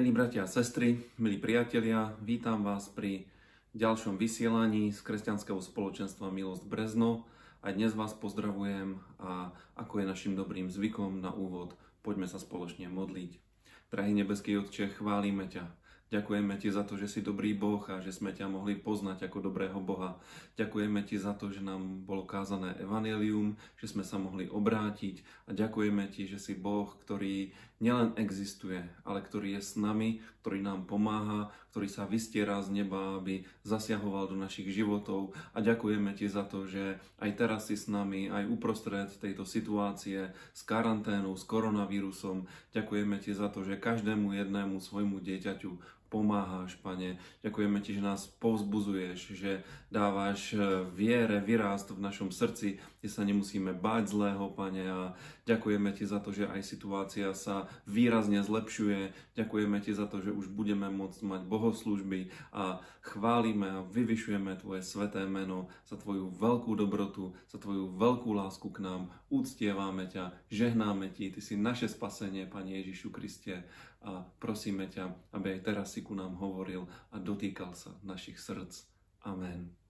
Milí bratia a sestry, milí priatelia, vítam vás pri ďalšom vysielaní z kresťanského spoločenstva Milosť Brezno. A dnes vás pozdravujem a ako je našim dobrým zvykom na úvod, poďme sa spoločne modliť. Drahý nebeský Otče, chválime ťa, Ďakujeme Ti za to, že si dobrý Boh a že sme ťa mohli poznať ako dobrého Boha. Ďakujeme Ti za to, že nám bolo kázané evanelium, že sme sa mohli obrátiť a ďakujeme Ti, že si Boh, ktorý nielen existuje, ale ktorý je s nami, ktorý nám pomáha, ktorý sa vystiera z neba, aby zasiahoval do našich životov a ďakujeme Ti za to, že aj teraz si s nami, aj uprostred tejto situácie s karanténou, s koronavírusom. Ďakujeme Ti za to, že každému jednému svojmu dieťaťu pomáhaš, Pane. Ďakujeme Ti, že nás povzbuzuješ, že dávaš eh, viere, vyrást v našom srdci, kde sa nemusíme báť zlého, Pane. A ďakujeme Ti za to, že aj situácia sa výrazne zlepšuje. Ďakujeme Ti za to, že už budeme môcť mať bohoslužby a chválime a vyvyšujeme Tvoje sveté meno za Tvoju veľkú dobrotu, za Tvoju veľkú lásku k nám. Úctievame ťa, žehnáme Ti, Ty si naše spasenie, Pane Ježišu Kriste a prosíme ťa, aby aj teraz si ku nám hovoril a dotýkal sa našich srdc. Amen.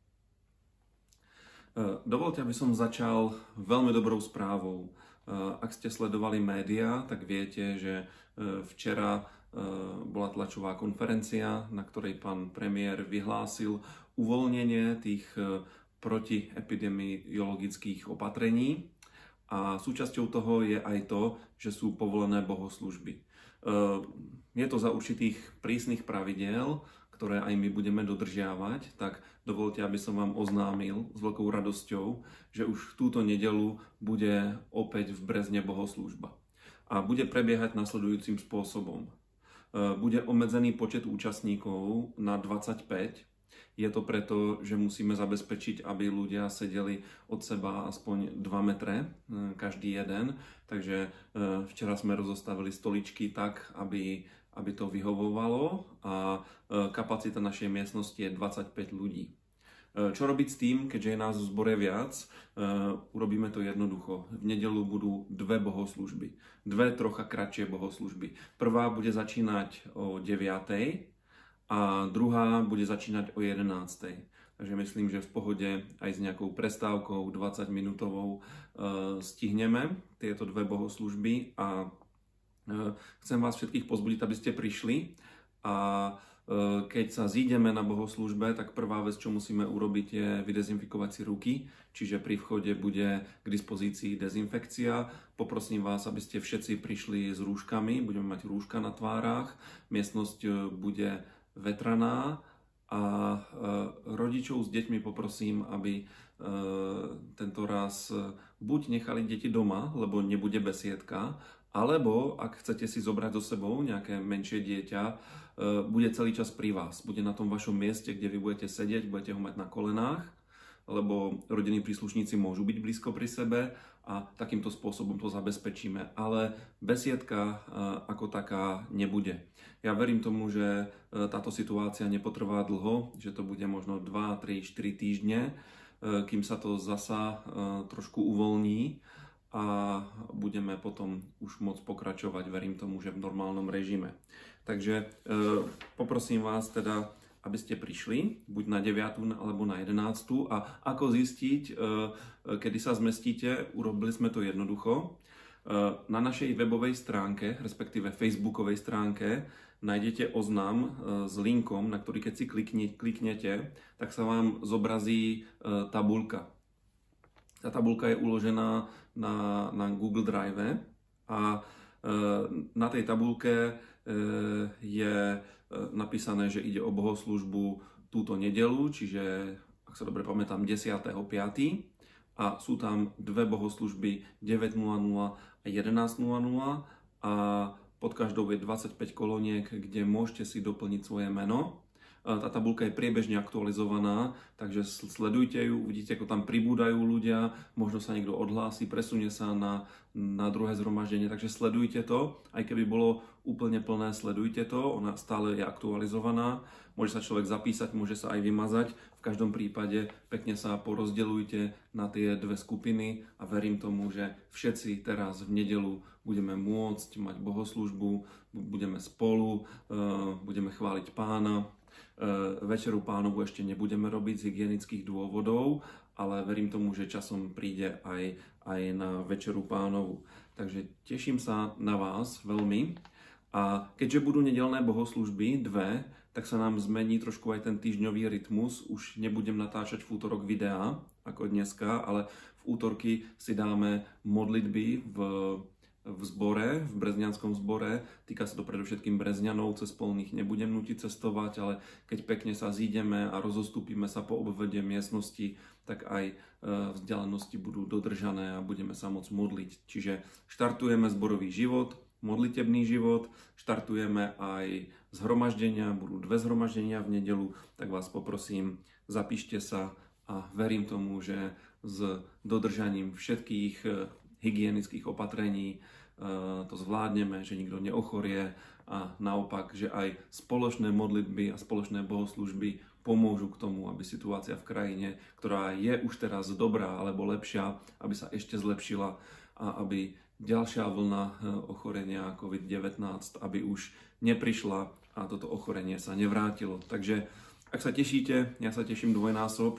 E, dovolte, aby som začal veľmi dobrou správou. E, ak ste sledovali médiá, tak viete, že e, včera bola tlačová konferencia, na ktorej pán premiér vyhlásil uvoľnenie tých protiepidemiologických opatrení. A súčasťou toho je aj to, že sú povolené bohoslužby. Ehm, je to za určitých prísnych pravidel, ktoré aj my budeme dodržiavať, tak dovolte, aby som vám oznámil s veľkou radosťou, že už túto nedelu bude opäť v Brezne bohoslúžba. A bude prebiehať nasledujúcim spôsobom. Ehm, bude obmedzený počet účastníkov na 25 je to preto, že musíme zabezpečiť, aby ľudia sedeli od seba aspoň 2 metre, e, každý jeden. Takže e, včera sme rozostavili stoličky tak, aby, aby to vyhovovalo a e, kapacita našej miestnosti je 25 ľudí. Čo robiť s tým, keďže je nás v zbore viac? Urobíme to jednoducho. V nedelu budú dve bohoslužby. Dve trocha kratšie bohoslužby. Prvá bude začínať o 9 a druhá bude začínať o 11. Takže myslím, že v pohode aj s nejakou prestávkou 20 minútovou e, stihneme tieto dve bohoslužby a e, chcem vás všetkých pozbudiť, aby ste prišli a e, keď sa zídeme na bohoslužbe, tak prvá vec, čo musíme urobiť je vydezinfikovať si ruky, čiže pri vchode bude k dispozícii dezinfekcia. Poprosím vás, aby ste všetci prišli s rúškami, budeme mať rúška na tvárach, miestnosť bude vetraná a e, rodičov s deťmi poprosím, aby e, tento raz e, buď nechali deti doma, lebo nebude besiedka, alebo ak chcete si zobrať so sebou nejaké menšie dieťa, bude celý čas pri vás. Bude na tom vašom mieste, kde vy budete sedieť, budete ho mať na kolenách, lebo rodinní príslušníci môžu byť blízko pri sebe a takýmto spôsobom to zabezpečíme. Ale besiedka ako taká nebude. Ja verím tomu, že e, táto situácia nepotrvá dlho, že to bude možno 2, 3, 4 týždne, e, kým sa to zasa e, trošku uvoľní a budeme potom už môcť pokračovať, verím tomu, že v normálnom režime. Takže poprosím vás teda, aby ste prišli, buď na 9. alebo na 11. A ako zistiť, kedy sa zmestíte, urobili sme to jednoducho. Na našej webovej stránke, respektíve facebookovej stránke, nájdete oznam e, s linkom, na ktorý keď si klikne, kliknete, tak sa vám zobrazí e, tabulka. Tá tabulka je uložená na, na Google Drive a e, na tej tabulke je napísané, že ide o bohoslužbu túto nedelu, čiže ak sa dobre pamätám 10.5. a sú tam dve bohoslužby 9.00 a 11.00 a pod každou je 25 kolóniek, kde môžete si doplniť svoje meno Tá tabulka je priebežne aktualizovaná, takže sledujte ju, uvidíte, ako tam pribúdajú ľudia, možno sa niekto odhlási, presunie sa na, na druhé zhromaždenie, takže sledujte to. Aj keby bolo úplne plné, sledujte to, ona stále je aktualizovaná. Môže sa človek zapísať, môže sa aj vymazať. V každom prípade pekne sa porozdeľujte na tie dve skupiny a verím tomu, že všetci teraz v nedelu budeme môcť mať bohoslužbu, budeme spolu, eh, budeme chváliť pána, E, večeru pánovu ešte nebudeme robiť z hygienických dôvodov, ale verím tomu, že časom príde aj, aj na večeru pánovu. Takže teším sa na vás veľmi. A keďže budú nedelné bohoslužby, dve, tak sa nám zmení trošku aj ten týždňový rytmus. Už nebudem natáčať v útorok videá, ako dneska, ale v útorky si dáme modlitby v v zbore, v brezňanskom zbore. Týka sa to predovšetkým brezňanov, cez polných nebudem nutiť cestovať, ale keď pekne sa zídeme a rozostúpime sa po obvede miestnosti, tak aj e, vzdialenosti budú dodržané a budeme sa môcť modliť. Čiže štartujeme zborový život, modlitebný život, štartujeme aj zhromaždenia, budú dve zhromaždenia v nedelu, tak vás poprosím, zapíšte sa a verím tomu, že s dodržaním všetkých e, hygienických opatrení e, to zvládneme, že nikto neochorie a naopak, že aj spoločné modlitby a spoločné bohoslužby pomôžu k tomu, aby situácia v krajine, ktorá je už teraz dobrá alebo lepšia, aby sa ešte zlepšila a aby ďalšia vlna e, ochorenia COVID-19, aby už neprišla a toto ochorenie sa nevrátilo. Takže ak sa tešíte, ja sa teším dvojnásob,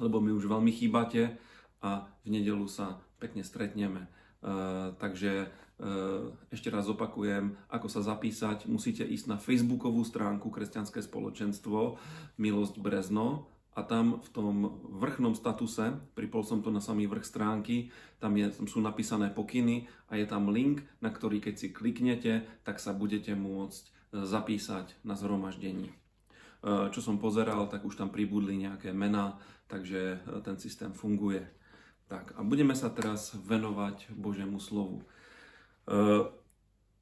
lebo mi už veľmi chýbate a v nedelu sa pekne stretneme. Uh, takže uh, ešte raz opakujem, ako sa zapísať. Musíte ísť na facebookovú stránku Kresťanské spoločenstvo Milosť Brezno a tam v tom vrchnom statuse, pripol som to na samý vrch stránky, tam, je, tam sú napísané pokyny a je tam link, na ktorý keď si kliknete, tak sa budete môcť e, zapísať na zhromaždení. Čo som pozeral, tak už tam pribudli nejaké mená, takže ten systém funguje. Tak a budeme sa teraz venovať Božiemu slovu. E,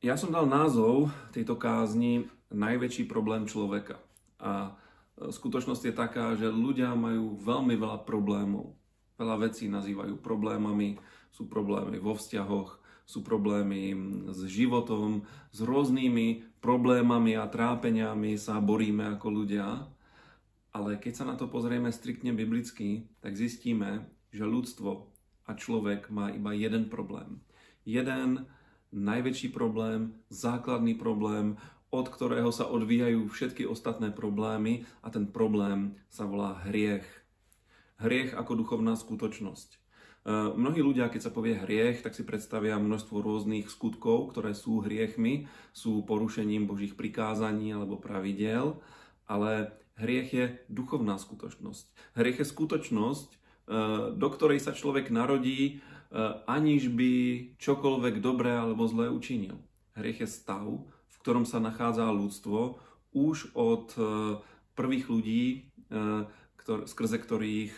ja som dal názov tejto kázni Najväčší problém človeka. A skutočnosť je taká, že ľudia majú veľmi veľa problémov. Veľa vecí nazývajú problémami, sú problémy vo vzťahoch, sú problémy s životom, s rôznymi problémami a trápeniami sa boríme ako ľudia. Ale keď sa na to pozrieme striktne biblicky, tak zistíme, že ľudstvo a človek má iba jeden problém. Jeden najväčší problém, základný problém, od ktorého sa odvíjajú všetky ostatné problémy a ten problém sa volá hriech. Hriech ako duchovná skutočnosť. E, mnohí ľudia, keď sa povie hriech, tak si predstavia množstvo rôznych skutkov, ktoré sú hriechmi, sú porušením Božích prikázaní alebo pravidel, ale hriech je duchovná skutočnosť. Hriech je skutočnosť, do ktorej sa človek narodí, eh, aniž by čokoľvek dobré alebo zlé učinil. Hriech je stav, v ktorom sa nachádza ľudstvo už od eh, prvých ľudí, skrze ktorých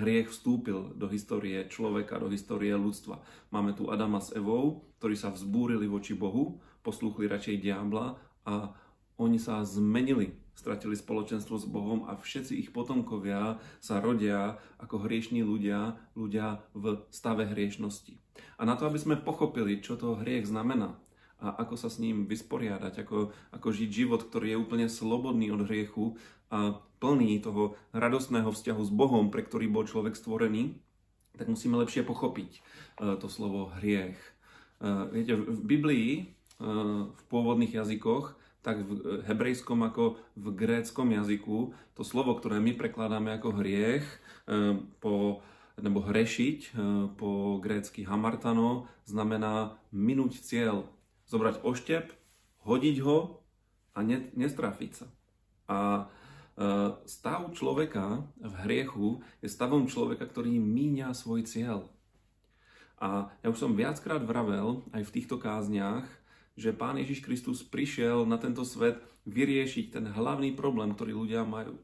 hriech vstúpil do histórie človeka, do histórie ľudstva. Máme tu Adama s Evou, ktorí sa vzbúrili voči Bohu, poslúchli radšej diabla a oni sa zmenili stratili spoločenstvo s Bohom a všetci ich potomkovia sa rodia ako hriešní ľudia, ľudia v stave hriešnosti. A na to, aby sme pochopili, čo to hriech znamená a ako sa s ním vysporiadať, ako, ako žiť život, ktorý je úplne slobodný od hriechu a plný toho radostného vzťahu s Bohom, pre ktorý bol človek stvorený, tak musíme lepšie pochopiť uh, to slovo hriech. Uh, viete, v Biblii, uh, v pôvodných jazykoch, tak v hebrejskom ako v gréckom jazyku to slovo, ktoré my prekladáme ako hriech, e, po, nebo hrešiť e, po grécky hamartano, znamená minúť cieľ. Zobrať oštep, hodiť ho a ne, nestrafiť sa. A e, stav človeka v hriechu je stavom človeka, ktorý míňa svoj cieľ. A ja už som viackrát vravel aj v týchto kázniach, že Pán Ježiš Kristus prišiel na tento svet vyriešiť ten hlavný problém, ktorý ľudia majú.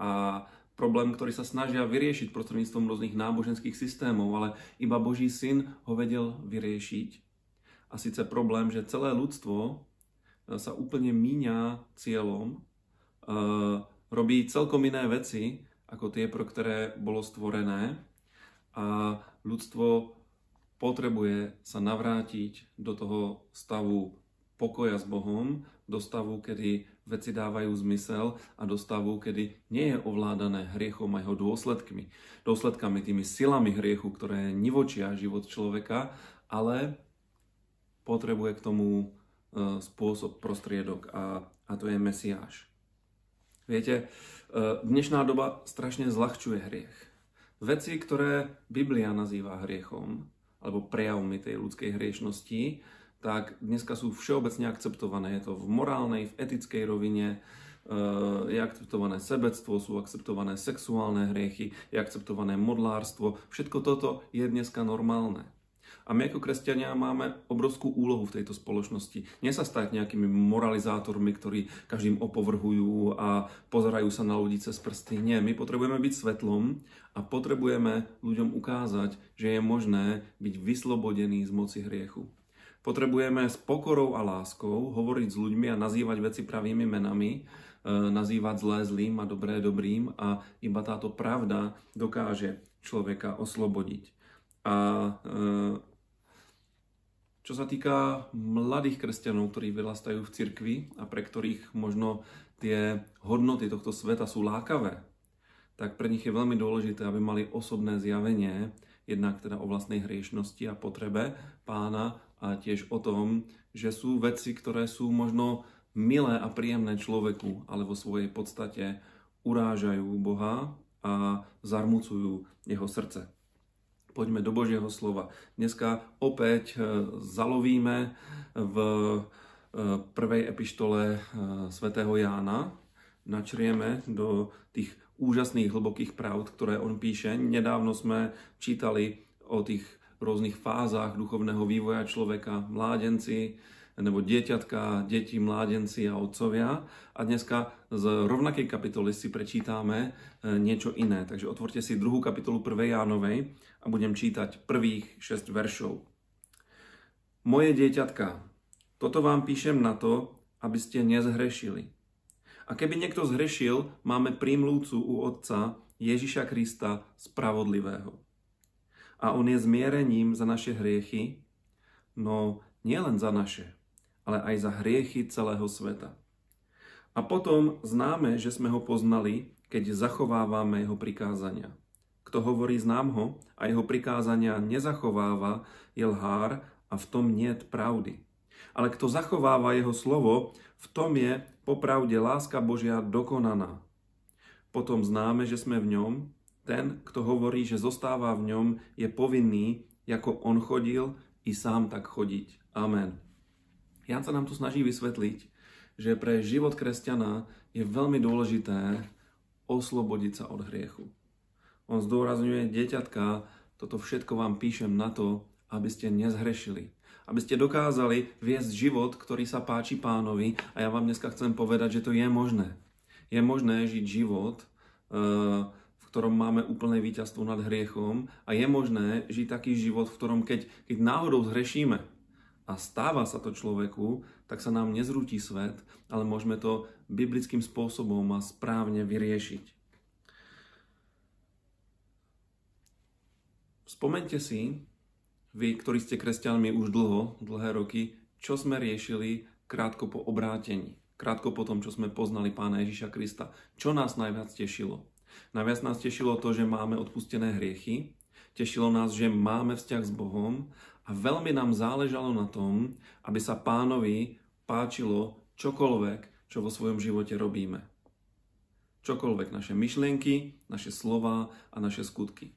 A problém, ktorý sa snažia vyriešiť prostredníctvom rôznych náboženských systémov, ale iba Boží syn ho vedel vyriešiť. A síce problém, že celé ľudstvo sa úplne míňa cieľom robí celkom iné veci, ako tie, pro ktoré bolo stvorené. A ľudstvo potrebuje sa navrátiť do toho stavu pokoja s Bohom, do stavu, kedy veci dávajú zmysel a do stavu, kedy nie je ovládané hriechom a jeho dôsledkami. Dôsledkami, tými silami hriechu, ktoré nivočia život človeka, ale potrebuje k tomu e, spôsob, prostriedok a, a to je Mesiáš. Viete, e, dnešná doba strašne zľahčuje hriech. Veci, ktoré Biblia nazýva hriechom, alebo prejavmi tej ľudskej hriešnosti, tak dneska sú všeobecne akceptované. Je to v morálnej, v etickej rovine, eh, je akceptované sebectvo, sú akceptované sexuálne hriechy, je akceptované modlárstvo. Všetko toto je dneska normálne. A my ako kresťania máme obrovskú úlohu v tejto spoločnosti. Nie sa stať nejakými moralizátormi, ktorí každým opovrhujú a pozerajú sa na ľudí cez prsty. Nie, my potrebujeme byť svetlom a potrebujeme ľuďom ukázať, že je možné byť vyslobodený z moci hriechu. Potrebujeme s pokorou a láskou hovoriť s ľuďmi a nazývať veci pravými menami, e, nazývať zlé zlým a dobré dobrým a iba táto pravda dokáže človeka oslobodiť. A e, čo sa týka mladých kresťanov, ktorí vyrastajú v cirkvi a pre ktorých možno tie hodnoty tohto sveta sú lákavé, tak pre nich je veľmi dôležité, aby mali osobné zjavenie, jednak teda o vlastnej hriešnosti a potrebe pána a tiež o tom, že sú veci, ktoré sú možno milé a príjemné človeku, ale vo svojej podstate urážajú Boha a zarmucujú jeho srdce. Poďme do Božieho slova. Dneska opäť e, zalovíme v e, prvej epištole e, svätého Jána. Načrieme do tých úžasných hlbokých pravd, ktoré on píše. Nedávno sme čítali o tých rôznych fázach duchovného vývoja človeka, mládenci, nebo dieťatka, deti, mládenci a otcovia. A dneska z rovnakej kapitoly si prečítame e, niečo iné. Takže otvorte si druhú kapitolu 1. Jánovej a budem čítať prvých 6 veršov. Moje dieťatka, toto vám píšem na to, aby ste nezhrešili. A keby niekto zhrešil, máme prímlúcu u Otca Ježiša Krista Spravodlivého a on je zmierením za naše hriechy, no nielen za naše, ale aj za hriechy celého sveta. A potom známe, že sme ho poznali, keď zachovávame jeho prikázania. Kto hovorí znám ho a jeho prikázania nezachováva, je lhár a v tom nie pravdy. Ale kto zachováva jeho slovo, v tom je popravde láska Božia dokonaná. Potom známe, že sme v ňom ten, kto hovorí, že zostáva v ňom, je povinný, ako on chodil, i sám tak chodiť. Amen. Jan sa nám tu snaží vysvetliť, že pre život kresťana je veľmi dôležité oslobodiť sa od hriechu. On zdôrazňuje, deťatka, toto všetko vám píšem na to, aby ste nezhrešili. Aby ste dokázali viesť život, ktorý sa páči pánovi. A ja vám dneska chcem povedať, že to je možné. Je možné žiť život, uh, ktorom máme úplné víťazstvo nad hriechom a je možné žiť taký život, v ktorom keď, keď náhodou zhrešíme a stáva sa to človeku, tak sa nám nezrúti svet, ale môžeme to biblickým spôsobom a správne vyriešiť. Spomente si, vy, ktorí ste kresťanmi už dlho, dlhé roky, čo sme riešili krátko po obrátení, krátko po tom, čo sme poznali Pána Ježiša Krista. Čo nás najviac tešilo? Najviac nás tešilo to, že máme odpustené hriechy, tešilo nás, že máme vzťah s Bohom a veľmi nám záležalo na tom, aby sa pánovi páčilo čokoľvek, čo vo svojom živote robíme. Čokoľvek naše myšlienky, naše slova a naše skutky.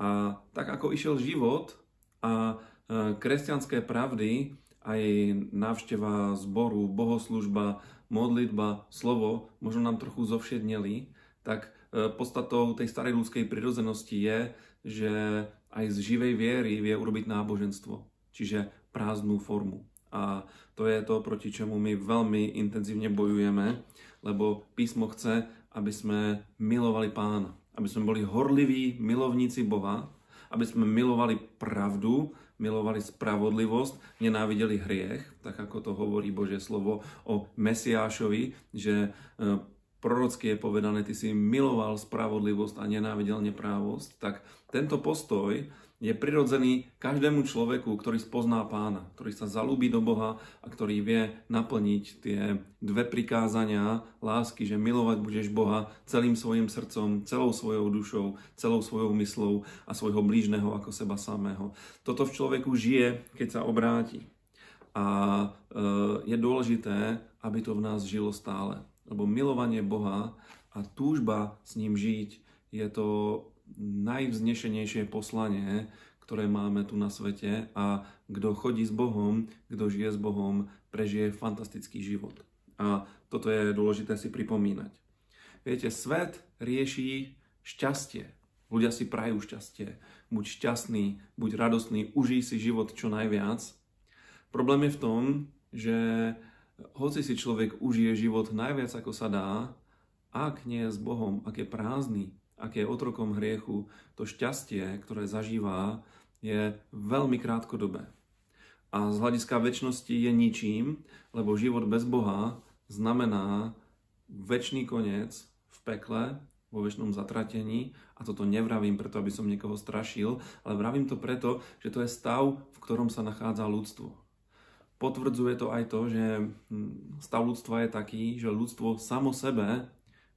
A tak ako išiel život a e, kresťanské pravdy, aj návšteva zboru, bohoslužba, modlitba, slovo možno nám trochu zovšedneli, tak E, podstatou tej starej ľudskej prirodzenosti je, že aj z živej viery vie urobiť náboženstvo, čiže prázdnu formu. A to je to, proti čomu my veľmi intenzívne bojujeme, lebo písmo chce, aby sme milovali pána, aby sme boli horliví milovníci Boha, aby sme milovali pravdu, milovali spravodlivosť, nenávideli hriech, tak ako to hovorí Božie slovo o Mesiášovi, že e, prorocky je povedané, ty si miloval spravodlivosť a nenávidel neprávosť, tak tento postoj je prirodzený každému človeku, ktorý spozná pána, ktorý sa zalúbi do Boha a ktorý vie naplniť tie dve prikázania lásky, že milovať budeš Boha celým svojim srdcom, celou svojou dušou, celou svojou myslou a svojho blížneho ako seba samého. Toto v človeku žije, keď sa obráti. A e, je dôležité, aby to v nás žilo stále. Lebo milovanie Boha a túžba s ním žiť je to najvznešenejšie poslanie, ktoré máme tu na svete a kto chodí s Bohom, kto žije s Bohom, prežije fantastický život. A toto je dôležité si pripomínať. Viete, svet rieši šťastie. Ľudia si prajú šťastie. Buď šťastný, buď radostný, užij si život čo najviac. Problém je v tom, že hoci si človek užije život najviac ako sa dá, ak nie je s Bohom, ak je prázdny, ak je otrokom hriechu, to šťastie, ktoré zažíva, je veľmi krátkodobé. A z hľadiska väčšnosti je ničím, lebo život bez Boha znamená väčší koniec v pekle, vo väčšnom zatratení. A toto nevravím preto, aby som niekoho strašil, ale vravím to preto, že to je stav, v ktorom sa nachádza ľudstvo. Potvrdzuje to aj to, že hm, stav ľudstva je taký, že ľudstvo samo sebe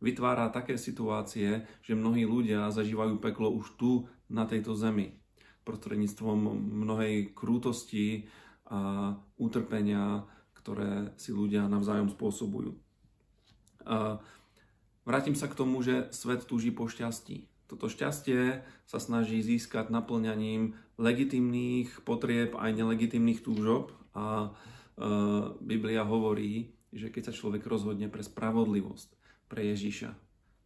vytvára také situácie, že mnohí ľudia zažívajú peklo už tu, na tejto zemi. Prostredníctvom mnohej krútosti a utrpenia, ktoré si ľudia navzájom spôsobujú. A vrátim sa k tomu, že svet túži po šťastí. Toto šťastie sa snaží získať naplňaním legitimných potrieb aj nelegitimných túžob a e, Biblia hovorí, že keď sa človek rozhodne pre spravodlivosť, pre Ježiša,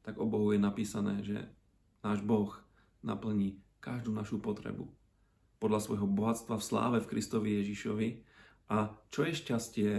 tak o Bohu je napísané, že náš Boh naplní každú našu potrebu podľa svojho bohatstva v sláve v Kristovi Ježišovi. A čo je šťastie,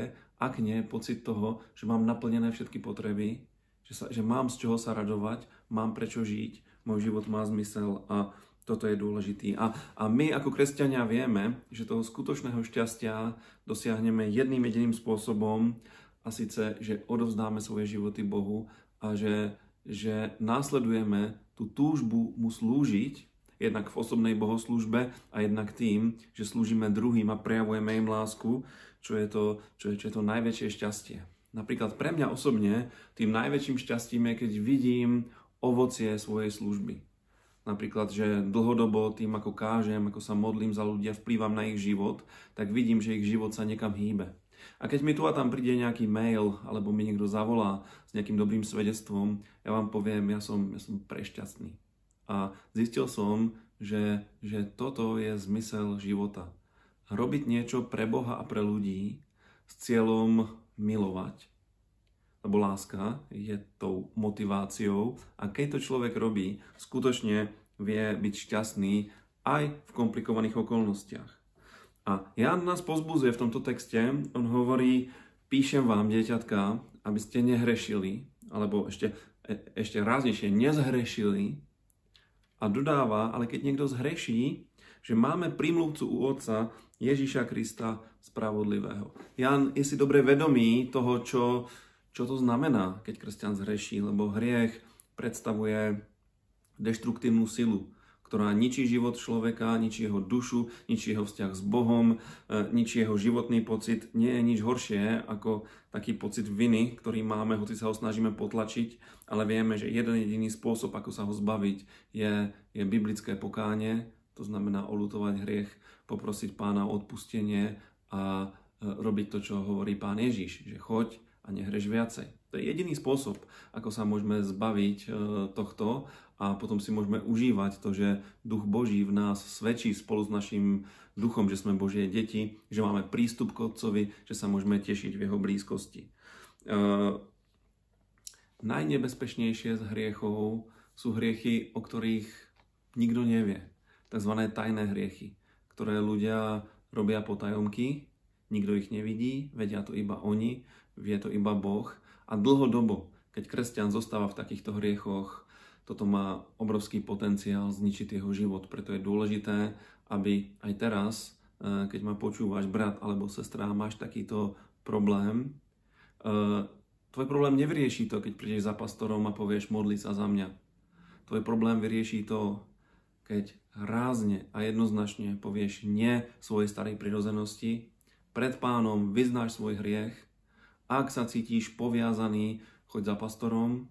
ak nie pocit toho, že mám naplnené všetky potreby, že, sa, že mám z čoho sa radovať, mám prečo žiť, môj život má zmysel a toto je dôležitý. A, a my ako kresťania vieme, že toho skutočného šťastia dosiahneme jedným jediným spôsobom a síce, že odovzdáme svoje životy Bohu a že, že následujeme tú túžbu mu slúžiť, jednak v osobnej bohoslužbe a jednak tým, že slúžime druhým a prejavujeme im lásku, čo je to, čo je, čo je to najväčšie šťastie. Napríklad pre mňa osobne tým najväčším šťastím je, keď vidím ovocie svojej služby. Napríklad, že dlhodobo tým, ako kážem, ako sa modlím za ľudia, vplývam na ich život, tak vidím, že ich život sa niekam hýbe. A keď mi tu a tam príde nejaký mail, alebo mi niekto zavolá s nejakým dobrým svedectvom, ja vám poviem, ja som, ja som prešťastný. A zistil som, že, že toto je zmysel života. Robiť niečo pre Boha a pre ľudí s cieľom milovať. Lebo láska je tou motiváciou a keď to človek robí, skutočne vie byť šťastný aj v komplikovaných okolnostiach. A Jan nás pozbuzuje v tomto texte, on hovorí, píšem vám, dieťatka, aby ste nehrešili, alebo ešte, e, ešte ráznejšie, nezhrešili. A dodáva, ale keď niekto zhreší, že máme prímluvcu u Otca Ježíša Krista spravodlivého. Jan je si dobre vedomý toho, čo, čo to znamená, keď kresťan zhreší, lebo hriech predstavuje deštruktívnu silu ktorá ničí život človeka, ničí jeho dušu, ničí jeho vzťah s Bohom, e, ničí jeho životný pocit. Nie je nič horšie ako taký pocit viny, ktorý máme, hoci sa ho snažíme potlačiť, ale vieme, že jeden jediný spôsob, ako sa ho zbaviť, je, je biblické pokánie, to znamená olutovať hriech, poprosiť pána o odpustenie a e, robiť to, čo hovorí pán Ježiš, že choď a nehreš viacej. To je jediný spôsob, ako sa môžeme zbaviť e, tohto a potom si môžeme užívať to, že duch Boží v nás svedčí spolu s našim duchom, že sme Božie deti, že máme prístup k Otcovi, že sa môžeme tešiť v jeho blízkosti. E, najnebezpečnejšie z hriechov sú hriechy, o ktorých nikto nevie. Takzvané tajné hriechy, ktoré ľudia robia potajomky, nikto ich nevidí, vedia to iba oni, vie to iba Boh. A dlhodobo, keď kresťan zostáva v takýchto hriechoch, toto má obrovský potenciál zničiť jeho život. Preto je dôležité, aby aj teraz, e, keď ma počúvaš brat alebo sestra, máš takýto problém, e, Tvoj problém nevyrieši to, keď prídeš za pastorom a povieš modli sa za mňa. Tvoj problém vyrieši to, keď rázne a jednoznačne povieš nie svojej starej prirozenosti, pred pánom vyznáš svoj hriech, ak sa cítiš poviazaný, choď za pastorom,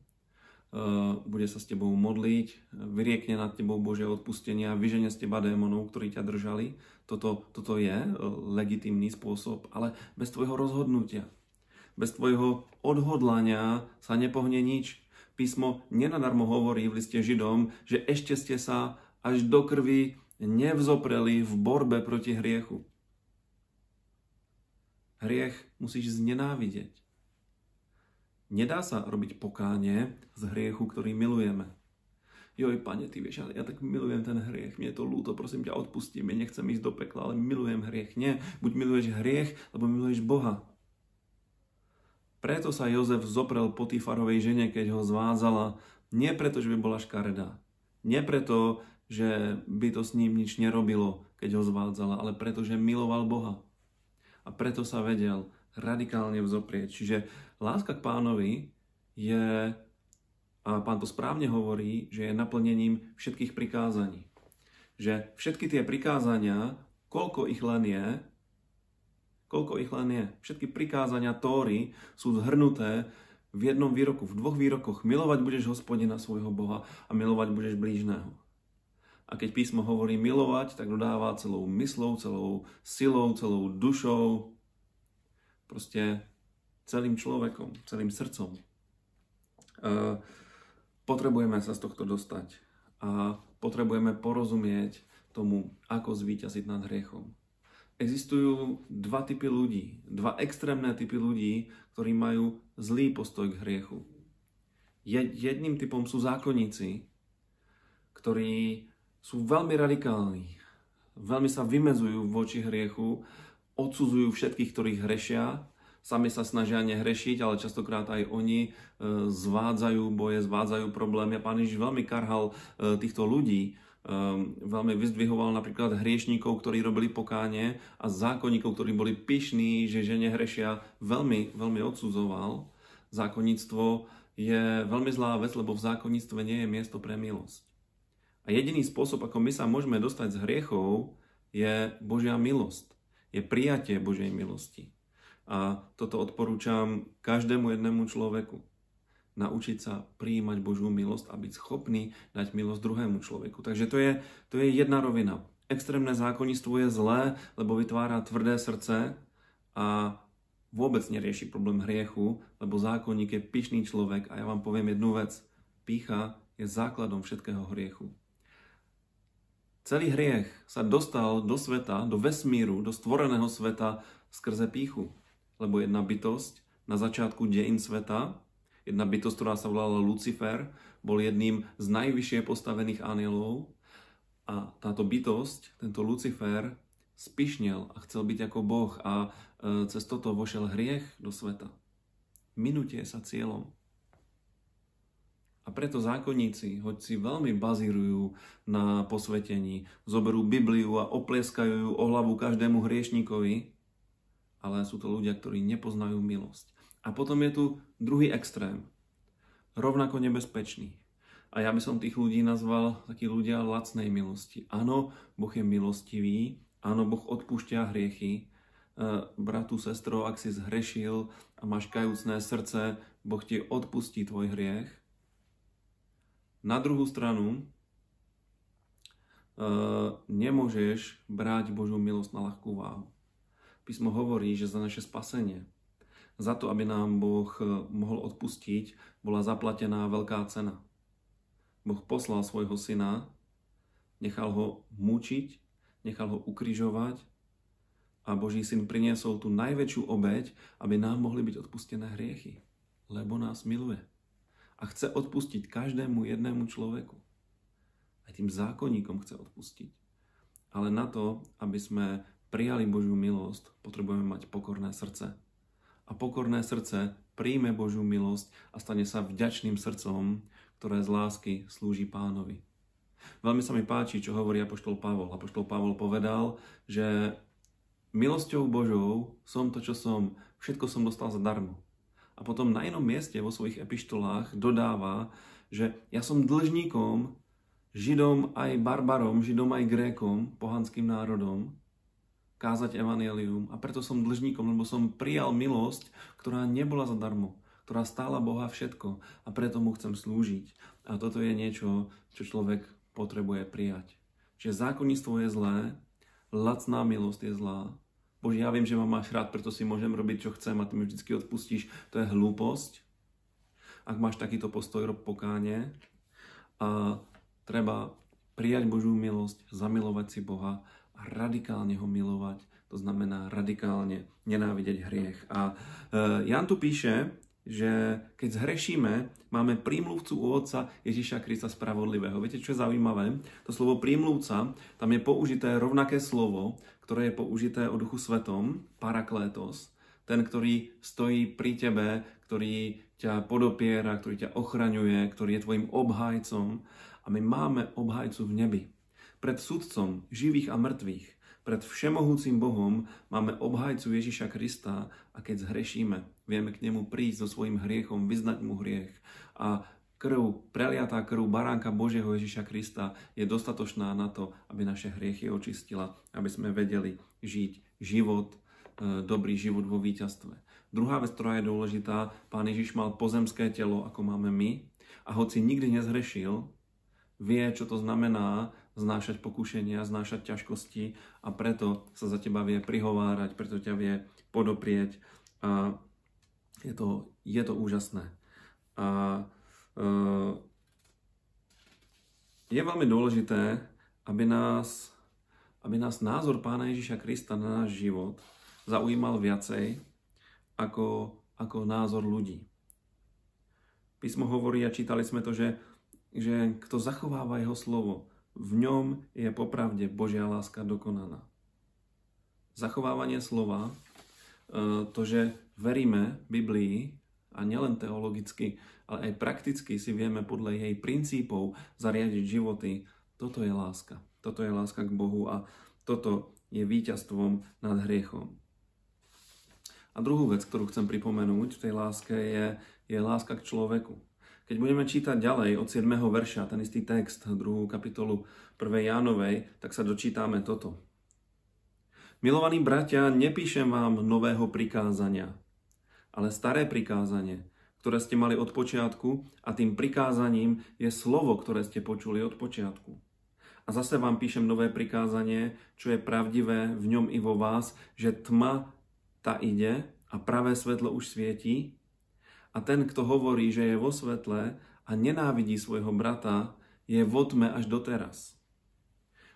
Eh, bude sa s tebou modliť, vyriekne nad tebou Bože odpustenia, vyženie z teba démonov, ktorí ťa držali. Toto, toto je eh, legitimný spôsob, ale bez tvojho rozhodnutia, bez tvojho odhodlania sa nepohne nič. Písmo nenadarmo hovorí v liste Židom, že ešte ste sa až do krvi nevzopreli v borbe proti hriechu. Hriech musíš znenávidieť. Nedá sa robiť pokánie z hriechu, ktorý milujeme. Joj, pane, ty vieš, ja, tak milujem ten hriech, mne je to ľúto, prosím ťa, odpustí mi, nechcem ísť do pekla, ale milujem hriech. Nie, buď miluješ hriech, lebo miluješ Boha. Preto sa Jozef zoprel Potifarovej žene, keď ho zvádzala, nie preto, že by bola škaredá, nie preto, že by to s ním nič nerobilo, keď ho zvádzala, ale preto, že miloval Boha. A preto sa vedel radikálne vzoprieť. Čiže láska k pánovi je, a pán to správne hovorí, že je naplnením všetkých prikázaní. Že všetky tie prikázania, koľko ich len je, koľko ich len je, všetky prikázania Tóry sú zhrnuté v jednom výroku, v dvoch výrokoch. Milovať budeš hospodina svojho Boha a milovať budeš blížneho. A keď písmo hovorí milovať, tak dodáva celou myslou, celou silou, celou dušou, proste celým človekom, celým srdcom. Potrebujeme sa z tohto dostať a potrebujeme porozumieť tomu, ako zvíťaziť nad hriechom. Existujú dva typy ľudí, dva extrémne typy ľudí, ktorí majú zlý postoj k hriechu. Jedným typom sú zákonníci, ktorí sú veľmi radikálni, veľmi sa vymezujú voči hriechu odsudzujú všetkých, ktorí hrešia, sami sa snažia nehrešiť, ale častokrát aj oni e, zvádzajú boje, zvádzajú problémy. A pán Ježiš veľmi karhal e, týchto ľudí, e, veľmi vyzdvihoval napríklad hriešníkov, ktorí robili pokánie a zákonníkov, ktorí boli pyšní, že, že nehrešia, veľmi, veľmi odsudzoval. Zákonníctvo je veľmi zlá vec, lebo v zákonníctve nie je miesto pre milosť. A jediný spôsob, ako my sa môžeme dostať z hriechov, je Božia milosť je prijatie Božej milosti. A toto odporúčam každému jednému človeku. Naučiť sa prijímať Božú milosť a byť schopný dať milosť druhému človeku. Takže to je, to je jedna rovina. Extrémne zákonnictvo je zlé, lebo vytvára tvrdé srdce a vôbec nerieši problém hriechu, lebo zákonník je pyšný človek a ja vám poviem jednu vec. Pícha je základom všetkého hriechu. Celý hriech sa dostal do sveta, do vesmíru, do stvoreného sveta skrze píchu. Lebo jedna bytosť na začiatku dejín sveta, jedna bytosť, ktorá sa volala Lucifer, bol jedným z najvyššie postavených anielov a táto bytosť, tento Lucifer, spišnel a chcel byť ako Boh a e, cez toto vošiel hriech do sveta. Minutie sa cieľom. A preto zákonníci, hoď si veľmi bazírujú na posvetení, zoberú Bibliu a oplieskajú o hlavu každému hriešnikovi, ale sú to ľudia, ktorí nepoznajú milosť. A potom je tu druhý extrém, rovnako nebezpečný. A ja by som tých ľudí nazval takí ľudia lacnej milosti. Áno, Boh je milostivý, áno, Boh odpúšťa hriechy. E, bratu, sestro, ak si zhrešil a máš kajúcné srdce, Boh ti odpustí tvoj hriech, na druhú stranu, uh, nemôžeš brať Božiu milosť na ľahkú váhu. Písmo hovorí, že za naše spasenie, za to, aby nám Boh e, mohol odpustiť, bola zaplatená veľká cena. Boh poslal svojho syna, nechal ho mučiť, nechal ho ukrižovať a Boží syn priniesol tú najväčšiu obeď, aby nám mohli byť odpustené hriechy, lebo nás miluje a chce odpustiť každému jednému človeku. Aj tým zákonníkom chce odpustiť. Ale na to, aby sme prijali Božiu milosť, potrebujeme mať pokorné srdce. A pokorné srdce príjme Božiu milosť a stane sa vďačným srdcom, ktoré z lásky slúži pánovi. Veľmi sa mi páči, čo hovorí Apoštol Pavol. Apoštol Pavol povedal, že milosťou Božou som to, čo som, všetko som dostal zadarmo. A potom na inom mieste vo svojich epištolách dodáva, že ja som dlžníkom Židom aj barbarom, Židom aj Grékom, pohanským národom, kázať evanelium a preto som dlžníkom, lebo som prijal milosť, ktorá nebola zadarmo, ktorá stála Boha všetko a preto mu chcem slúžiť. A toto je niečo, čo človek potrebuje prijať. Čiže zákonníctvo je zlé, lacná milosť je zlá. Bože, ja viem, že ma máš rád, preto si môžem robiť, čo chcem a ty mi vždy odpustíš. To je hlúposť. Ak máš takýto postoj, rob pokáne. A Treba prijať Božú milosť, zamilovať si Boha a radikálne ho milovať. To znamená radikálne nenávidieť hriech. A e, Jan tu píše, že keď zhrešíme, máme prímluvcu u Otca Ježiša Krista Spravodlivého. Viete, čo je zaujímavé? To slovo prímluvca, tam je použité rovnaké slovo, ktoré je použité o Duchu Svetom, paraklétos, ten, ktorý stojí pri tebe, ktorý ťa podopiera, ktorý ťa ochraňuje, ktorý je tvojim obhajcom. A my máme obhajcu v nebi. Pred sudcom živých a mŕtvych, pred všemohúcim Bohom máme obhajcu Ježiša Krista a keď zhrešíme, vieme k nemu prísť so svojím hriechom, vyznať mu hriech a krv, preliatá krv baránka Božieho Ježiša Krista je dostatočná na to, aby naše hriechy očistila, aby sme vedeli žiť život, e, dobrý život vo víťazstve. Druhá vec, ktorá je dôležitá, pán Ježiš mal pozemské telo, ako máme my, a hoci nikdy nezhrešil, vie, čo to znamená znášať pokušenia, znášať ťažkosti a preto sa za teba vie prihovárať, preto ťa vie podoprieť a je to, je to úžasné. A je veľmi dôležité, aby nás, aby nás názor Pána Ježiša Krista na náš život zaujímal viacej ako, ako názor ľudí. Písmo hovorí, a čítali sme to, že že kto zachováva jeho slovo, v ňom je popravde Božia láska dokonaná. Zachovávanie slova, e, to, že veríme Biblii, a nielen teologicky, ale aj prakticky si vieme podľa jej princípov zariadiť životy, toto je láska. Toto je láska k Bohu a toto je víťazstvom nad hriechom. A druhú vec, ktorú chcem pripomenúť v tej láske, je, je láska k človeku. Keď budeme čítať ďalej od 7. verša, ten istý text, druhú kapitolu 1. Jánovej, tak sa dočítame toto. Milovaní bratia, nepíšem vám nového prikázania, ale staré prikázanie, ktoré ste mali od počiatku a tým prikázaním je slovo, ktoré ste počuli od počiatku. A zase vám píšem nové prikázanie, čo je pravdivé v ňom i vo vás, že tma tá ide a pravé svetlo už svieti a ten, kto hovorí, že je vo svetle a nenávidí svojho brata, je vo tme až doteraz.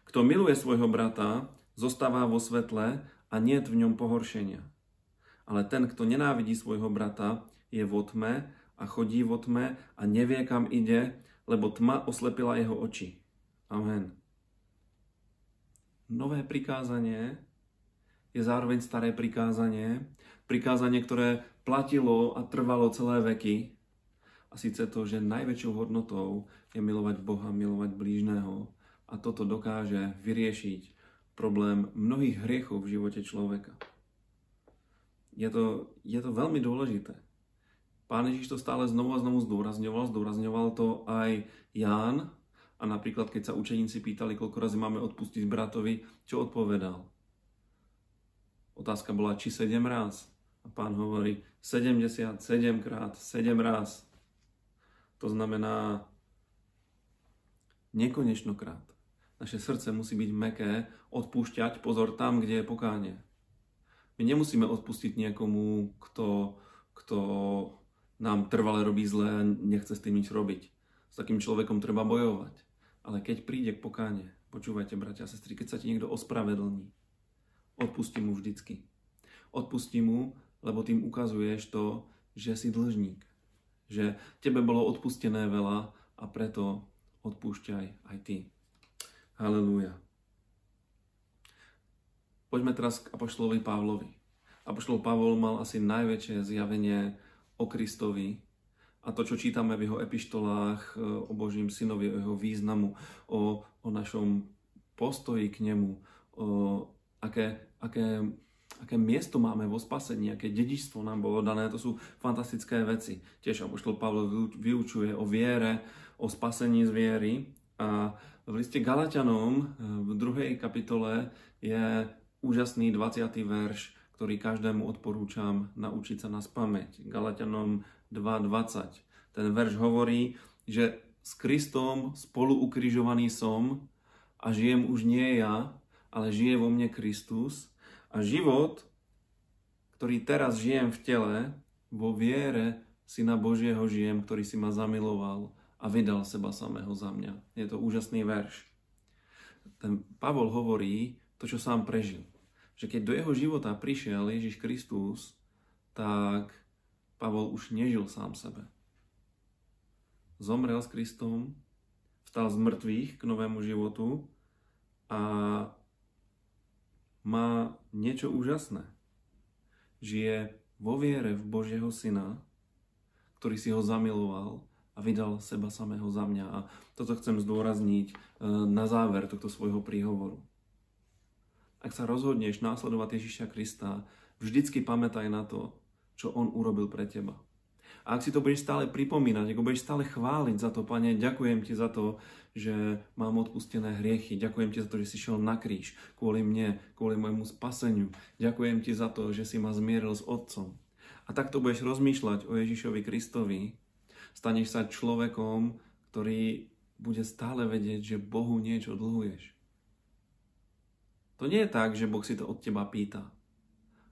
Kto miluje svojho brata, zostáva vo svetle a nie v ňom pohoršenia. Ale ten, kto nenávidí svojho brata, je vo tme a chodí vo tme a nevie, kam ide, lebo tma oslepila jeho oči. Amen. Nové prikázanie je zároveň staré prikázanie, prikázanie, ktoré platilo a trvalo celé veky. A síce to, že najväčšou hodnotou je milovať Boha, milovať blížneho. A toto dokáže vyriešiť problém mnohých hriechov v živote človeka. Je to, je to veľmi dôležité. Pán Ježiš to stále znovu a znovu zdôrazňoval, zdôrazňoval to aj Ján. A napríklad, keď sa učeníci pýtali, koľko razy máme odpustiť bratovi, čo odpovedal? Otázka bola, či 7 raz. A pán hovorí 77 krát, 7 raz. To znamená nekonečnokrát. Naše srdce musí byť meké, odpúšťať, pozor tam, kde je pokánie. My nemusíme odpustiť niekomu, kto, kto nám trvale robí zle a nechce s tým nič robiť. S takým človekom treba bojovať. Ale keď príde k pokáne, počúvajte, bratia a sestry, keď sa ti niekto ospravedlní, odpusti mu vždycky. Odpusti mu lebo tým ukazuješ to, že si dlžník. Že tebe bolo odpustené veľa a preto odpúšťaj aj ty. Halelúja. Poďme teraz k Apoštolovi Pavlovi. Apoštol Pavol mal asi najväčšie zjavenie o Kristovi a to, čo čítame v jeho epištolách e, o Božím synovi, o jeho významu, o, o našom postoji k nemu, o aké, aké aké miesto máme vo spasení, aké dedičstvo nám bolo dané, to sú fantastické veci. Tiež Apoštol Pavlo vyučuje o viere, o spasení z viery a v liste Galatianom eh, v druhej kapitole je úžasný 20. verš, ktorý každému odporúčam naučiť sa na spameť. Galatianom 2.20. Ten verš hovorí, že s Kristom spolu ukrižovaný som a žijem už nie ja, ale žije vo mne Kristus a život, ktorý teraz žijem v tele, vo viere Syna Božieho žijem, ktorý si ma zamiloval a vydal seba samého za mňa. Je to úžasný verš. Ten Pavol hovorí to, čo sám prežil. Že keď do jeho života prišiel Ježiš Kristus, tak Pavol už nežil sám sebe. Zomrel s Kristom, vstal z mŕtvych k novému životu a má niečo úžasné. Žije vo viere v Božieho Syna, ktorý si ho zamiloval a vydal seba samého za mňa. A toto chcem zdôrazniť e, na záver tohto svojho príhovoru. Ak sa rozhodneš následovať Ježiša Krista, vždycky pamätaj na to, čo On urobil pre teba. A ak si to budeš stále pripomínať, ako budeš stále chváliť za to, Pane, ďakujem Ti za to, že mám odpustené hriechy. Ďakujem Ti za to, že si šiel na kríž kvôli mne, kvôli môjmu spaseniu. Ďakujem Ti za to, že si ma zmieril s Otcom. A takto budeš rozmýšľať o Ježišovi Kristovi, staneš sa človekom, ktorý bude stále vedieť, že Bohu niečo dlhuješ. To nie je tak, že Boh si to od teba pýta.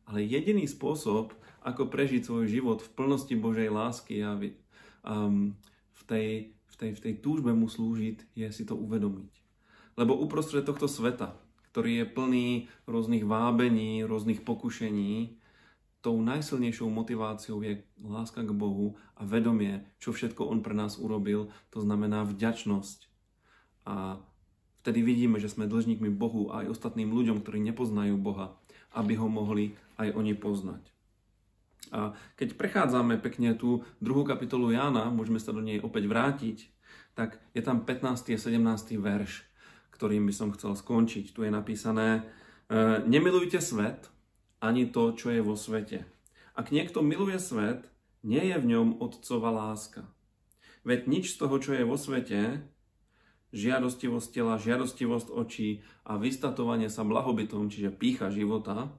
Ale jediný spôsob, ako prežiť svoj život v plnosti Božej lásky a um, v, tej, v, tej, v tej túžbe mu slúžiť, je si to uvedomiť. Lebo uprostred tohto sveta, ktorý je plný rôznych vábení, rôznych pokušení, tou najsilnejšou motiváciou je láska k Bohu a vedomie, čo všetko On pre nás urobil, to znamená vďačnosť. A vtedy vidíme, že sme dlžníkmi Bohu a aj ostatným ľuďom, ktorí nepoznajú Boha, aby ho mohli aj oni poznať. A keď prechádzame pekne tú druhú kapitolu Jána, môžeme sa do nej opäť vrátiť, tak je tam 15. a 17. verš, ktorým by som chcel skončiť. Tu je napísané, e, nemilujte svet, ani to, čo je vo svete. Ak niekto miluje svet, nie je v ňom otcova láska. Veď nič z toho, čo je vo svete, žiadostivosť tela, žiadostivosť očí a vystatovanie sa blahobytom, čiže pícha života,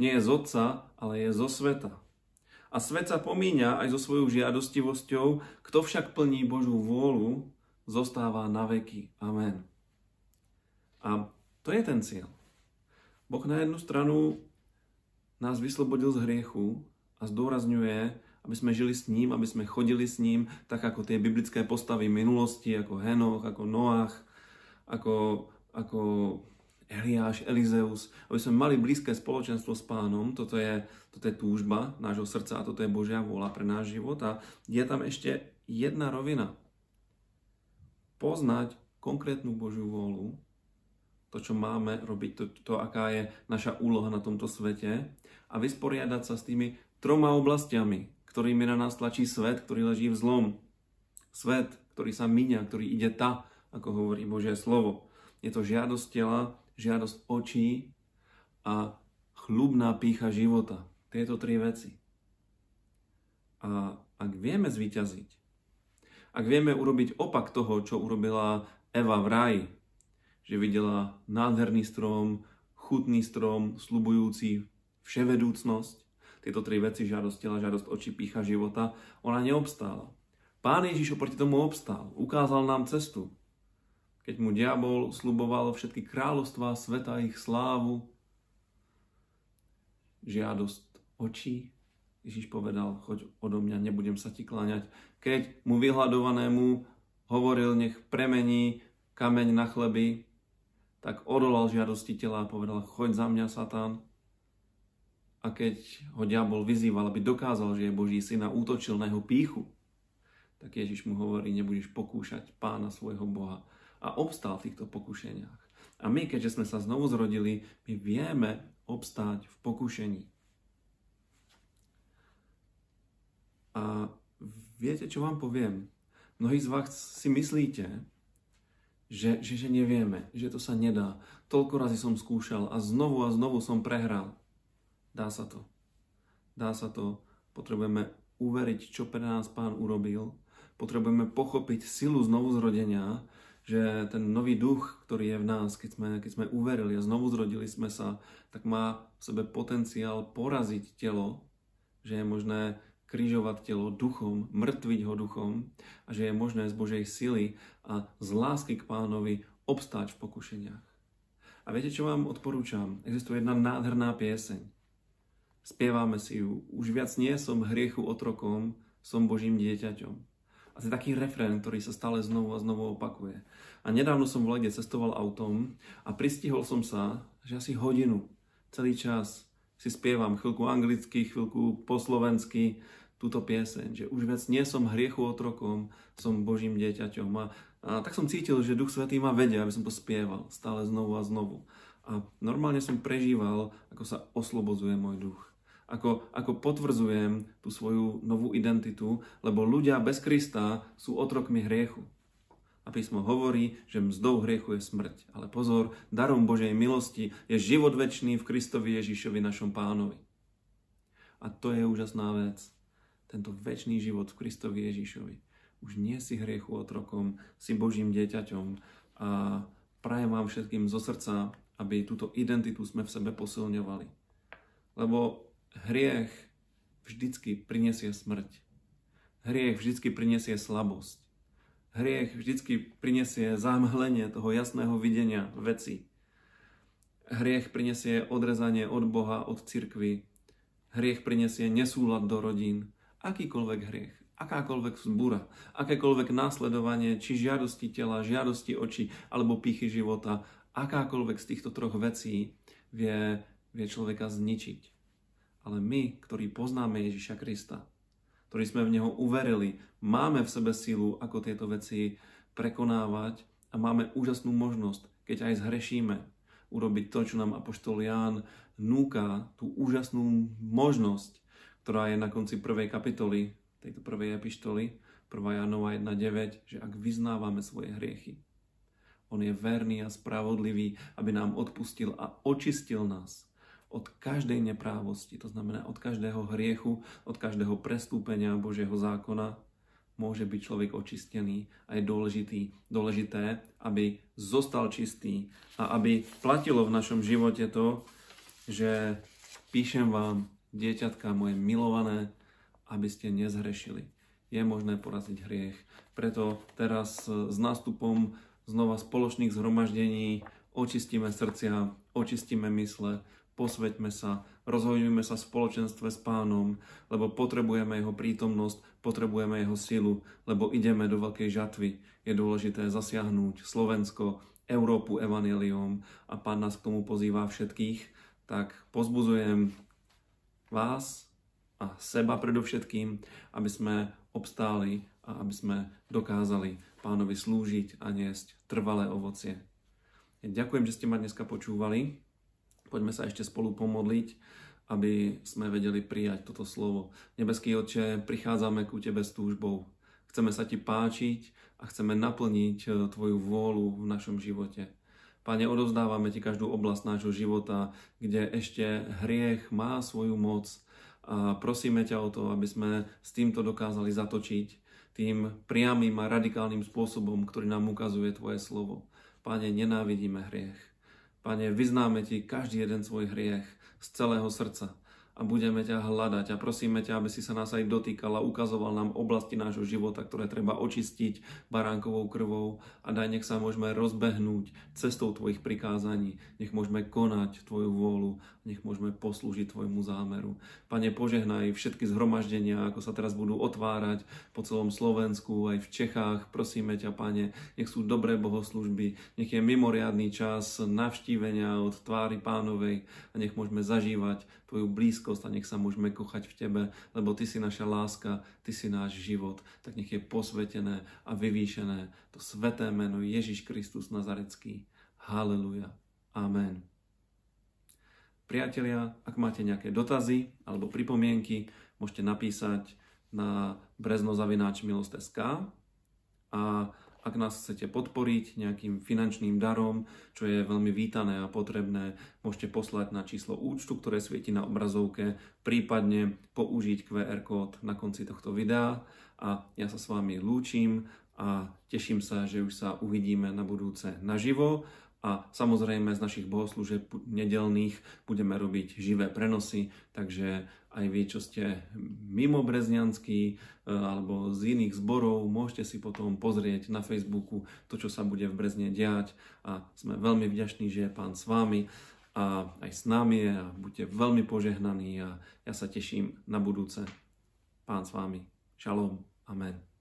nie je z otca, ale je zo sveta. A svet sa pomíňa aj so svojou žiadostivosťou, kto však plní Božú vôľu, zostáva na veky. Amen. A to je ten cieľ. Boh na jednu stranu nás vyslobodil z hriechu a zdôrazňuje, aby sme žili s ním, aby sme chodili s ním, tak ako tie biblické postavy minulosti, ako Henoch, ako Noach, ako, ako Eliáš, Elizeus, aby sme mali blízke spoločenstvo s pánom, toto je, toto je túžba nášho srdca a toto je Božia vôľa pre náš život. A je tam ešte jedna rovina. Poznať konkrétnu Božiu vôľu to, čo máme robiť, to, to, aká je naša úloha na tomto svete a vysporiadať sa s tými troma oblastiami, ktorými na nás tlačí svet, ktorý leží v zlom. Svet, ktorý sa minia, ktorý ide ta, ako hovorí Božie slovo. Je to žiadosť tela, žiadosť očí a chlubná pícha života. Tieto tri veci. A ak vieme zvíťaziť, ak vieme urobiť opak toho, čo urobila Eva v ráji, že videla nádherný strom, chutný strom, slubujúci vševedúcnosť, tieto tri veci, žiadosť tela, žiadosť očí, pícha života, ona neobstála. Pán Ježiš oproti tomu obstál, ukázal nám cestu. Keď mu diabol sluboval všetky kráľovstvá sveta, ich slávu, žiadosť očí, Ježiš povedal, choď odo mňa, nebudem sa ti kláňať. Keď mu vyhľadovanému hovoril, nech premení kameň na chleby, tak odolal žiadosti tela a povedal, choď za mňa, Satan. A keď ho diabol vyzýval, aby dokázal, že je Boží syn a útočil na jeho píchu, tak Ježiš mu hovorí, nebudeš pokúšať pána svojho Boha. A obstal v týchto pokušeniach. A my, keďže sme sa znovu zrodili, my vieme obstáť v pokušení. A viete, čo vám poviem? Mnohí z vás si myslíte, že, že, že nevieme, že to sa nedá. Toľko razy som skúšal a znovu a znovu som prehral. Dá sa to. Dá sa to. Potrebujeme uveriť, čo pre nás Pán urobil. Potrebujeme pochopiť silu znovu zrodenia, že ten nový duch, ktorý je v nás, keď sme, keď sme uverili a znovu zrodili sme sa, tak má v sebe potenciál poraziť telo, že je možné križovať telo duchom, mŕtviť ho duchom a že je možné z Božej sily a z lásky k pánovi obstáť v pokušeniach. A viete, čo vám odporúčam? Existuje jedna nádherná pieseň. Spievame si ju. Už viac nie som hriechu otrokom, som Božím dieťaťom. A to je taký refrén, ktorý sa stále znovu a znovu opakuje. A nedávno som v lede cestoval autom a pristihol som sa, že asi hodinu, celý čas si spievam chvíľku anglicky, chvíľku po slovensky túto pieseň, že už viac nie som hriechu otrokom, som Božím dieťaťom. A, a tak som cítil, že Duch Svetý ma vedia, aby som to spieval stále znovu a znovu. A normálne som prežíval, ako sa oslobodzuje môj duch. Ako, ako potvrdzujem tú svoju novú identitu, lebo ľudia bez Krista sú otrokmi hriechu. A písmo hovorí, že mzdou hriechu je smrť. Ale pozor, darom Božej milosti je život väčší v Kristovi Ježišovi našom pánovi. A to je úžasná vec. Tento väčší život v Kristovi Ježišovi. Už nie si hriechu otrokom, si Božím dieťaťom. A prajem vám všetkým zo srdca, aby túto identitu sme v sebe posilňovali. Lebo hriech vždycky prinesie smrť. Hriech vždycky prinesie slabosť. Hriech vždycky prinesie zamhlenie toho jasného videnia veci. Hriech prinesie odrezanie od Boha, od cirkvy. Hriech prinesie nesúlad do rodín. Akýkoľvek hriech, akákoľvek zbúra, akékoľvek následovanie, či žiadosti tela, žiadosti očí alebo pýchy života, akákoľvek z týchto troch vecí vie, vie človeka zničiť. Ale my, ktorí poznáme Ježiša Krista, ktorí sme v Neho uverili, máme v sebe silu, ako tieto veci prekonávať a máme úžasnú možnosť, keď aj zhrešíme, urobiť to, čo nám Apoštol Ján núka, tú úžasnú možnosť, ktorá je na konci prvej kapitoly, tejto prvej epištoly, 1. Janova 1.9, že ak vyznávame svoje hriechy, on je verný a spravodlivý, aby nám odpustil a očistil nás od každej neprávosti, to znamená od každého hriechu, od každého prestúpenia Božieho zákona, môže byť človek očistený a je dôležitý, dôležité, aby zostal čistý a aby platilo v našom živote to, že píšem vám, dieťatka moje milované, aby ste nezhrešili. Je možné poraziť hriech. Preto teraz s nástupom znova spoločných zhromaždení očistíme srdcia, očistíme mysle, posveťme sa, rozhodujme sa v spoločenstve s pánom, lebo potrebujeme jeho prítomnosť, potrebujeme jeho silu, lebo ideme do veľkej žatvy. Je dôležité zasiahnuť Slovensko, Európu evaneliom a pán nás k tomu pozýva všetkých, tak pozbuzujem vás a seba predovšetkým, aby sme obstáli a aby sme dokázali pánovi slúžiť a niesť trvalé ovocie. Ďakujem, že ste ma dneska počúvali. Poďme sa ešte spolu pomodliť, aby sme vedeli prijať toto slovo. Nebeský Otče, prichádzame ku Tebe s túžbou. Chceme sa Ti páčiť a chceme naplniť e, Tvoju vôľu v našom živote. Pane, odovzdávame Ti každú oblasť nášho života, kde ešte hriech má svoju moc a prosíme ťa o to, aby sme s týmto dokázali zatočiť tým priamým a radikálnym spôsobom, ktorý nám ukazuje Tvoje slovo. Pane, nenávidíme hriech. Pane, vyznáme Ti každý jeden svoj hriech z celého srdca a budeme ťa hľadať. A prosíme ťa, aby si sa nás aj dotýkal a ukazoval nám oblasti nášho života, ktoré treba očistiť baránkovou krvou. A daj nech sa môžeme rozbehnúť cestou Tvojich prikázaní, nech môžeme konať Tvoju vôľu, nech môžeme poslúžiť Tvojmu zámeru. Pane, požehnaj všetky zhromaždenia, ako sa teraz budú otvárať po celom Slovensku, aj v Čechách. Prosíme ťa, Pane, nech sú dobré bohoslužby, nech je mimoriadný čas navštívenia od tvári pánovej a nech môžeme zažívať Tvoju blízkosť a nech sa môžeme kochať v Tebe, lebo Ty si naša láska, Ty si náš život, tak nech je posvetené a vyvýšené to sveté meno Ježiš Kristus Nazarecký. Haleluja. Amen. Priatelia, ak máte nejaké dotazy alebo pripomienky, môžete napísať na breznozavináčmilost.sk a ak nás chcete podporiť nejakým finančným darom, čo je veľmi vítané a potrebné, môžete poslať na číslo účtu, ktoré svieti na obrazovke, prípadne použiť QR kód na konci tohto videa. A ja sa s vami lúčim a teším sa, že už sa uvidíme na budúce naživo a samozrejme z našich bohoslúžeb nedelných budeme robiť živé prenosy, takže aj vy, čo ste mimo Brezňanský e, alebo z iných zborov, môžete si potom pozrieť na Facebooku to, čo sa bude v Brezne diať a sme veľmi vďační, že je Pán s vami a aj s nami a buďte veľmi požehnaní a ja sa teším na budúce. Pán s vami. Šalom. Amen.